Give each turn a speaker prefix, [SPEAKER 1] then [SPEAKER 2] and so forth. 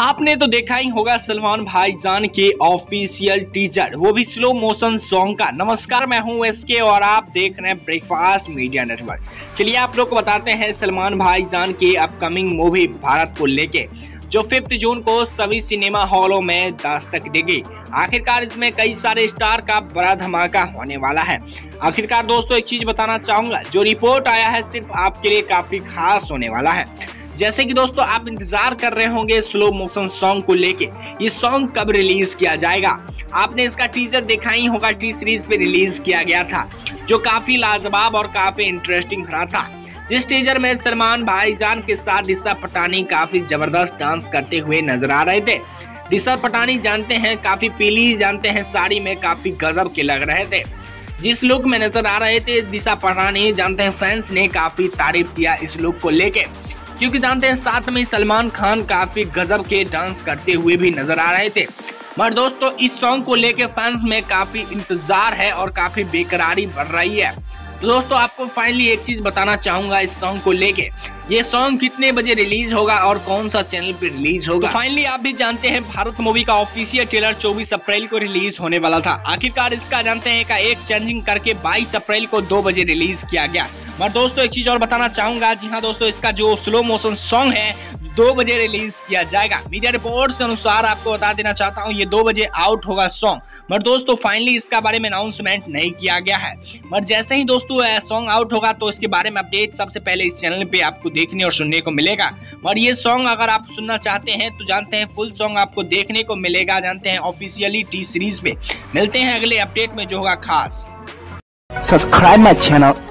[SPEAKER 1] आपने तो देखा ही होगा सलमान भाईजान के ऑफिशियल टीजर। वो भी स्लो मोशन सॉन्ग का। नमस्कार, मैं हूँ एसके और आप देख रहे हैं ब्रेकफास्ट मीडिया नेटवर्क चलिए आप लोग को बताते हैं सलमान भाईजान की अपकमिंग मूवी भारत को लेके, जो फिफ्थ जून को सभी सिनेमा हॉलों में दस्तक देगी। आखिरकार इसमें कई सारे स्टार का बड़ा धमाका होने वाला है। आखिरकार दोस्तों, एक चीज़ बताना चाहूँगा, जो रिपोर्ट आया है, सिर्फ़ आपके लिए काफ़ी खास होने वाला है। जैसे कि दोस्तों आप इंतज़ार कर रहे होंगे स्लो मोशन सॉन्ग को लेके। ये सॉन्ग कब रिलीज़ किया जाएगा? आपने इसका टीजर देखा ही होगा, टी सीरीज़ पे रिलीज़ किया गया था, जो काफ़ी लाजवाब और काफ़ी इंटरेस्टिंग रहा था। जिस टीजर में सलमान भाईजान के साथ दिशा पटानी काफ़ी ज़बरदस्त डांस करते हुए नज़र आ रहे थे। दिशा पटानी जानते हैं, काफ़ी पीली जानते हैं, साड़ी में काफ़ी गजब के लग रहे थे। जिस लुक में नज़र आ रहे थे, दिशा पटानी, जानते हैं फैंस ने काफ़ी तारीफ़ किया इस लुक को लेके। क्योंकि जानते हैं साथ में सलमान खान काफ़ी गजब के डांस करते हुए भी नज़र आ रहे थे। मगर दोस्तों, इस सॉन्ग को लेके फैंस में काफ़ी इंतज़ार है और काफ़ी बेकरारी बढ़ रही है। तो दोस्तों, आपको फाइनली एक चीज़ बताना चाहूँगा इस सॉन्ग को लेके। ये सॉन्ग कितने बजे रिलीज़ होगा और कौन सा चैनल पे रिलीज़ होगा? तो फाइनली आप भी जानते हैं, भारत मूवी का ऑफिशियल ट्रेलर 24 अप्रैल को रिलीज़ होने वाला था। आखिरकार इसका जानते हैं का एक चेंजिंग करके 22 अप्रैल को दो बजे रिलीज़ किया गया। मैं दोस्तों एक चीज़ और बताना चाहूँगा। जी हाँ दोस्तों, इसका जो स्लो मोशन सॉन्ग है, दो बजे रिलीज़ किया जाएगा। मीडिया रिपोर्ट्स के अनुसार आपको बता देना चाहता हूँ, ये दो बजे आउट होगा सॉन्ग मगर दोस्तों फाइनली इसका बारे में अनाउंसमेंट नहीं किया गया है। मगर जैसे ही दोस्तों सॉन्ग आउट होगा तो इसके बारे में अपडेट सबसे पहले इस चैनल पे आपको देखने और सुनने को मिलेगा। और ये सॉन्ग अगर आप सुनना चाहते हैं तो जानते हैं फुल सॉन्ग आपको देखने को मिलेगा, जानते हैं ऑफिशियली टी सीरीज़ में। मिलते हैं अगले अपडेट में जो होगा खास।
[SPEAKER 2] Subscribe my channel